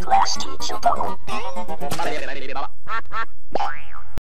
Glass teeth, so